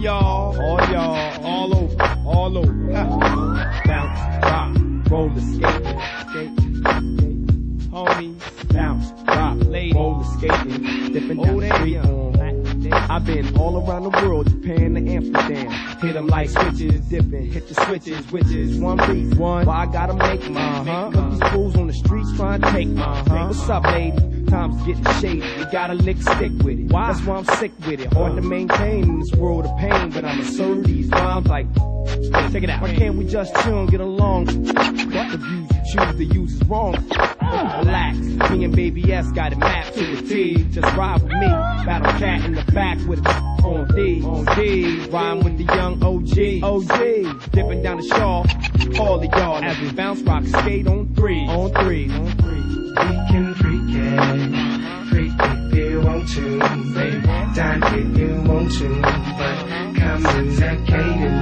y'all, all y'all, all over, all over. Bounce, rock, roller skating, skate, skate. Homies, bounce, rock, lady, roller skating, dipping down the street on. I've been all around the world, Japan to Amsterdam. Hit 'em like switches, dipping, hit the switches, which is one beat, one. Why I gotta make my, huh? These fools on the streets trying to take my, huh? What's up, lady? Time's getting shady, you gotta lick stick with it. Why? That's why I'm sick with it. Hard to maintain in this world of pain, but I'ma serve these rhymes like, check it out. Why can't we just chill and get along? What the views you choose to use is wrong. Relax, me and Baby S got it mapped to a T. Just ride with me, battle cat in the back with it on D, on D. Rhyme with the young OG, OG. Dipping down the shaw, all of y'all as we bounce, rock, skate on three, on three, on three. To, baby. Dance if you want to, but come that cadence, no.